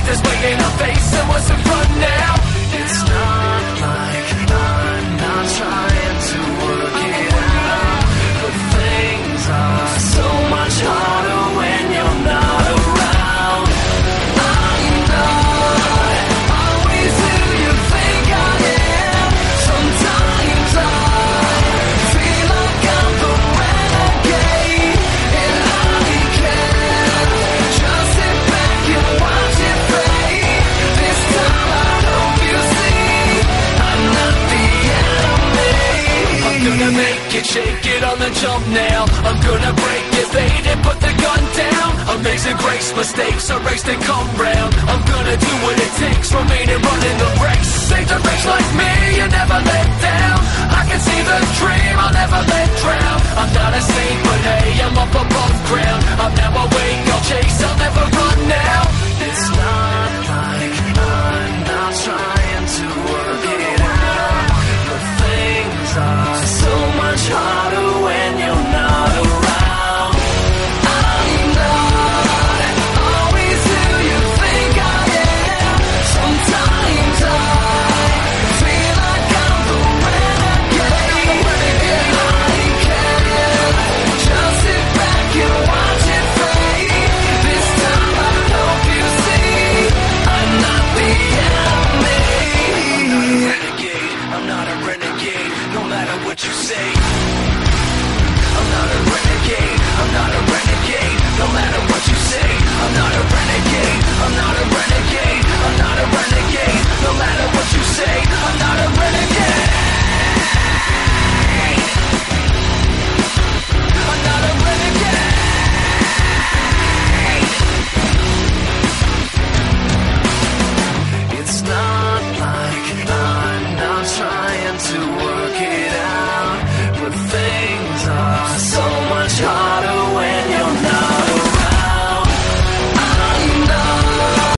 faith is waking our face and what's in front now? make it, shake it on the jump now. I'm gonna break it, they did put the gun down. Amazing grace mistakes, erased and come round. I'm gonna do what it takes, remaining running the